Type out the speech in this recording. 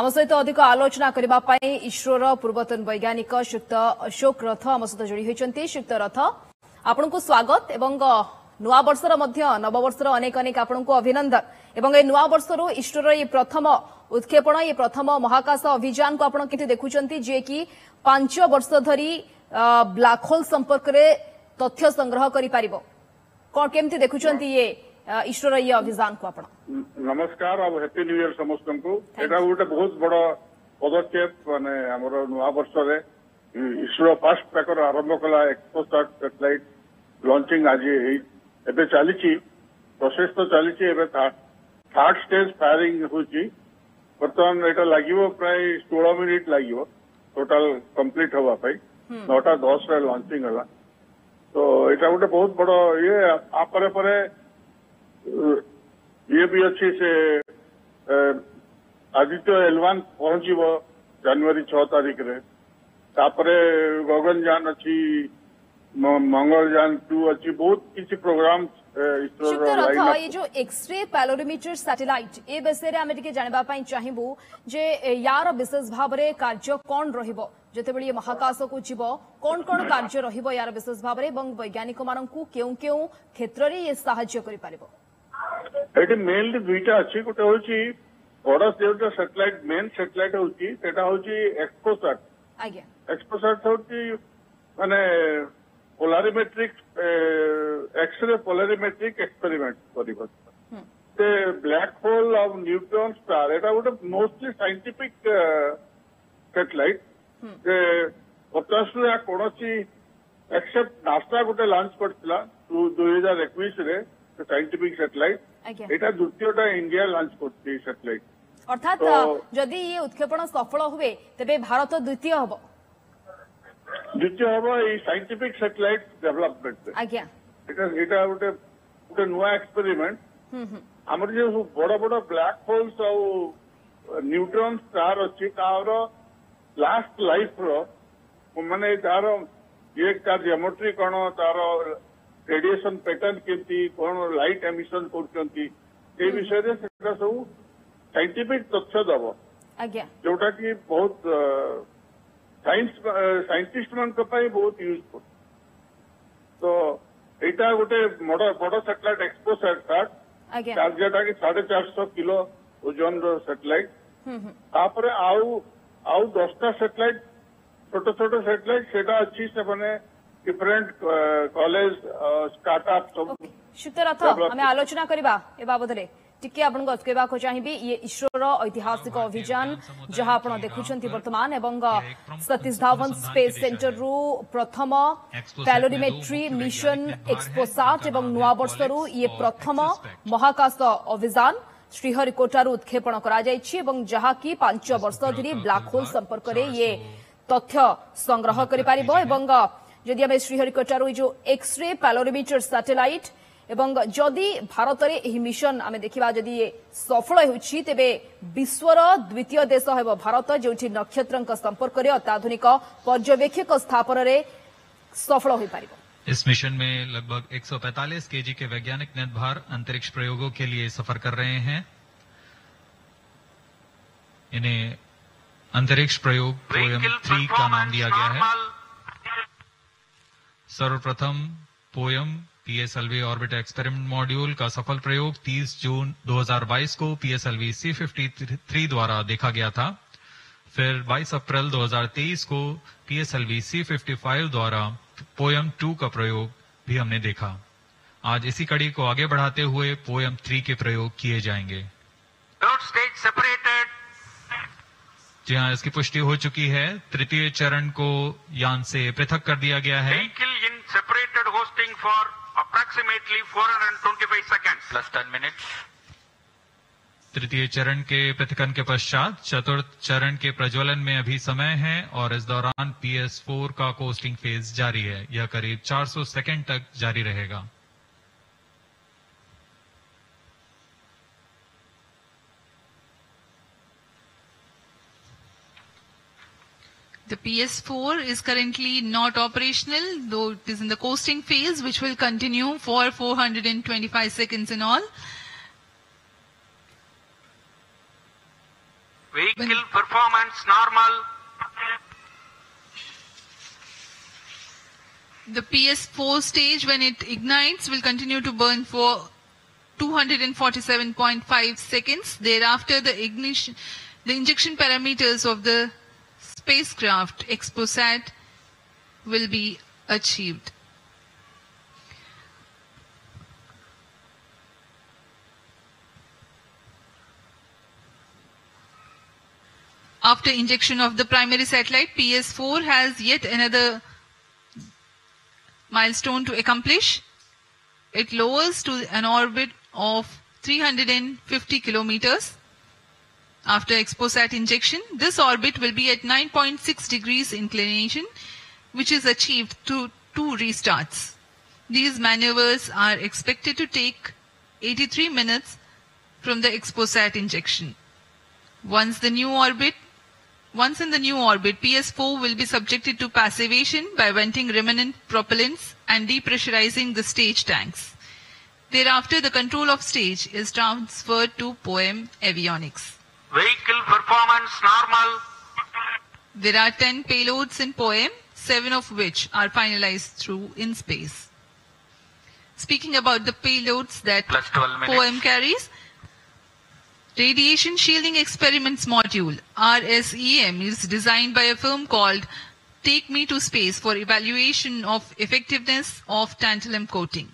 ଆମ ସହିତ ଅଧିକ ଆଲୋଚନା କରିବା ପାଇଁ ଇସ୍ରୋର ପୂର୍ବତନ ବୈଜ୍ଞାନିକ ଶ୍ରୀକ୍ତ ଅଶୋକ ରଥ ଆମ ସହିତ ଯୋଡ଼ି ହୋଇଛନ୍ତି ଶ୍ରୀକ୍ତ ରଥ ଆପଣଙ୍କୁ ସ୍ୱାଗତ ଏବଂ ନୂଆବର୍ଷର ମଧ୍ୟ ନବବର୍ଷର ଅନେକ ଅନେକ ଆପଣଙ୍କୁ ଅଭିନନ୍ଦନ ଏବଂ ଏ ନୂଆବର୍ଷରୁ ଇସ୍ରୋର ଏ ପ୍ରଥମ ଉତ୍କ୍ଷେପଣ ଏ ପ୍ରଥମ ମହାକାଶ ଅଭିଯାନକୁ ଆପଣ କେତେ ଦେଖୁଛନ୍ତି ଯିଏକି ପାଞ୍ଚ ବର୍ଷ ଧରି ବ୍ଲାକ୍ ହୋଲ୍ ସମ୍ପର୍କରେ ତଥ୍ୟ ସଂଗ୍ରହ କରିପାରିବ କ'ଣ କେମିତି ଦେଖୁଛନ୍ତି ଇଏ ईश्वर अभियान को आपड़ा नमस्कार और हैप्पी न्यू ईयर समस्त को एटा गोटे बहुत बड़ पदक्षेप माने हमरो नुआ वर्ष रे ईश्वर फर्स्ट पैकर आरंभ कला एक्सपो स्टार सैटेलाइट लॉन्चिंग आज एबे चली छी प्रोसेस तो चली छी एबे थर्ड स्टेज फायरिंग हो छी वर्तमान एटा लागिवो प्राय 16 मिनिट लागिवो टोटल कंप्लीट होवा पई नौटा दस रे लॉन्चिंग होगा तो यहाँ गोटे बहुत बड़ ये आप परे ଇଏ ବି ଅଛି ସେ ଆଦିତ୍ୟ ଏଲୱାନ ପହଞ୍ଚିବ ଜାନୁଆରୀ ଛଅ ତାରିଖରେ ତାପରେ ଗଗନଯାନ ଅଛି मंगलयान टू अच्छी बहुत किसी प्रोग्राम ये जो एक्सरे पालोरिमिटर सैटेलाइट ए विषय जाना चाहबू जे यार विशेष भाव कार्य कौन रतबे महाकाश को जीव कौन कौन कार्य रशेष भाव में वैज्ञानिक मानू के क्षेत्र में ये साहय कर ଏଠି ମେନଲି ଦୁଇଟା ଅଛି ଗୋଟେ ହଉଛି ପଡ଼ୋଶ ଯେଉଁଟା ସାଟେଲାଇଟ୍ ମେନ୍ ସାଟେଲାଇଟ୍ ହଉଛି ସେଟା ହଉଛି ଏକ୍ସପୋସାଟ୍ ଏକ୍ସପୋସାଟ୍ ହଉଛି ମାନେ ପୋଲାରିମେଟ୍ରିକ୍ ଏକ୍ସରେ ପୋଲାରିମେଟ୍ରିକ୍ ଏକ୍ସପେରିମେଣ୍ଟ କରିବ ସେ ବ୍ଲାକ୍ ହୋଲ୍ ଆଉ ନ୍ୟୁଟ୍ରନ୍ ଷ୍ଟାର୍ ଏଟା ଗୋଟେ ମୋଷ୍ଟଲି ସାଇଣ୍ଟିଫିକ୍ ସାଟେଲାଇଟ୍ ଯେ ପଚାଶରେ କୌଣସି ଏକ୍ସେପ୍ଟ ନାସା ଗୋଟେ ଲଞ୍ଚ କରିଥିଲା ଦୁଇ ହଜାର ଏକୋଇଶରେ সাইন্টিফিক স্যাটেলাইট এটা দ্বিতীয়টা ইন্ডিয়া লঞ্চ করছে এই স্যাটেলাইট অর্থাৎ যদি ইয়ে উৎক্ষেপণ সফল হবে তবে ভারত দ্বিতীয় হব দ্বিতীয় হব এই সাইন্টিফিক স্যাটেলাইট ডেভেলপমেন্ট আজ্ঞা এটা এটা গোটে গোটে নয়া এক্সপেরিমেন্ট আমার যে বড় বড় black holes holes neutron star star তার লাস্ট লাইফ র মানে তার ইয়ে তার জিওমেট্রি କଣ তার रेडिएशन पैटर्न केमती कौन लाइट एमिशन कर विषय सब सैंटीफिक तथ्य दब जोटा कि बहुत सैंटिस्ट मान बहुत यूजफुल तो यहां गोटे बड़ साटेलैट एक्सपो सैटेलैट चार्जाटा कि साढ़े चार सौ किलो ओजन रैटेलैट तापर आउ दसटा सैटेलैट छोट छोट सैटेलैट से डिफरेंट कॉलेज स्टार्टअप सब सुतरथ हमे आलोचना करबा ए बाबद रे टिके आपन गस केबा को चाहि भी ये इसरो रो ऐतिहासिक अभियान जहां आपन देखु छंती वर्तमान एवं सतीश धवन स्पेस सेंटर रो प्रथम टेलोरिमेट्री मिशन एक्सपोसाट एवं नुवा वर्ष रो ये प्रथम महाकाश अभियान श्रीहरिकोटा रो उत्क्षेपण करा जाय छि एवं जहां की पांच वर्ष धरी ब्लैक होल संपर्क रे ये तथ्य संग्रह करि पारिबो एवं जदि श्रीहरिकटार ओ जो एक्सरे पैलोरिमिटर साटेलैट जदि भारत मिशन आम देखा जदि सफल तेज विश्वर द्वितीय देश हम भारत जो नक्षत्र संपर्क में अत्याधुनिक पर्यवेक्षक स्थापन सफल हो पार इस मिशन में लगभग 145 केजी के वैज्ञानिक निर्भर अंतरिक्ष प्रयोगों के लिए सफर कर रहे हैं इन्हें अंतरिक्ष प्रयोग थ्री का नाम दिया गया है सर्वप्रथम POEM PSLV orbit experiment module का सफल प्रयोग 30 जून 2022 को पीएसएलवी सी फिफ्टी द्वारा देखा गया था फिर 22 अप्रैल 2023 को पीएसएलवी सी फिफ्टी द्वारा पोयम 2 का प्रयोग भी हमने देखा आज इसी कड़ी को आगे बढ़ाते हुए पोयम 3 के प्रयोग किए जाएंगे जी हाँ इसकी पुष्टि हो चुकी है तृतीय चरण को यान से पृथक कर दिया गया है separated hosting for approximately 425 seconds. Plus 10 minutes. तृतीय चरण के पृथकन के पश्चात चतुर्थ चरण के प्रज्वलन में अभी समय है और इस दौरान पीएस फोर का कोस्टिंग फेज जारी है यह करीब 400 सेकंड तक जारी रहेगा The PS4 is currently not operational, though it is in the coasting phase, which will continue for 425 seconds in all. Vehicle when performance normal. The PS4 stage, when it ignites, will continue to burn for 247.5 seconds. Thereafter, the ignition, the injection parameters of the spacecraft Exposat will be achieved. After injection of the primary satellite, PS4 has yet another milestone to accomplish. It lowers to an orbit of 350 kilometers after exposat injection, this orbit will be at 9.6 degrees inclination, which is achieved through two restarts. These maneuvers are expected to take 83 minutes from the exposat injection. Once the new orbit once in the new orbit, PS4 will be subjected to passivation by venting remnant propellants and depressurizing the stage tanks. Thereafter, the control of stage is transferred to POEM avionics. Vehicle performance normal. There are 10 payloads in POEM, 7 of which are finalized through in space. Speaking about the payloads that POEM carries, Radiation Shielding Experiments Module, RSEM, is designed by a firm called Take Me to Space for evaluation of effectiveness of tantalum coating.